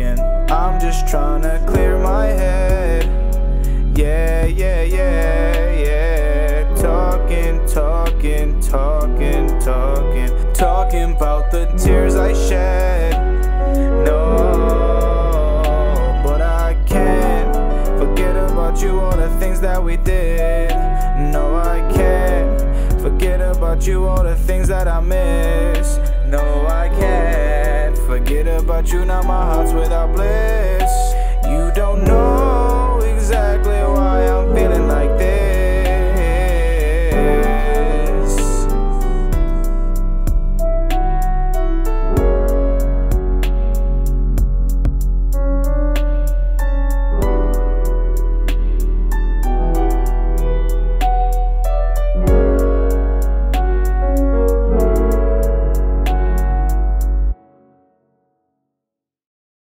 walking. I'm just trying to clear my head. Yeah, yeah, yeah, yeah. Talking, talking, talking, talking. Talking about the tears I shed. No, but I can't forget about you, all the things that we did. No, I can't forget about you, all the things that I miss. You, now my heart's without bliss.